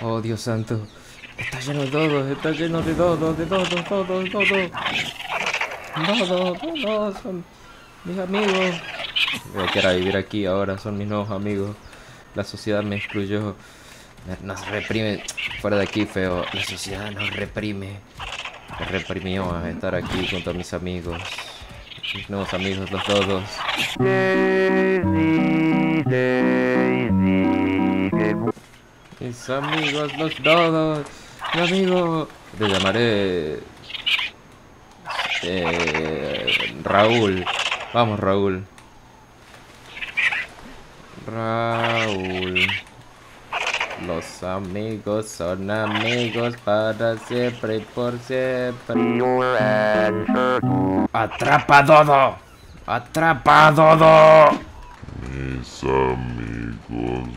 Oh, Dios santo. Está lleno de dodos, está lleno de dodos, de dodos, dodos, dodos. Dodos, dodos, son mis amigos. Voy a quedar a vivir aquí ahora, son mis nuevos amigos. La sociedad me excluyó. Nos reprime. Fuera de aquí, feo. La sociedad nos reprime. Me reprimió a estar aquí junto a mis amigos. Mis nuevos amigos, los dodos. Mis amigos, los dodos. Mi amigo. Te llamaré. Eh, Raúl. Vamos, Raúl. Raúl. Los amigos son amigos para siempre y por siempre. ¡Atrapa Dodo! ¡Atrapa Dodo! Mis amigos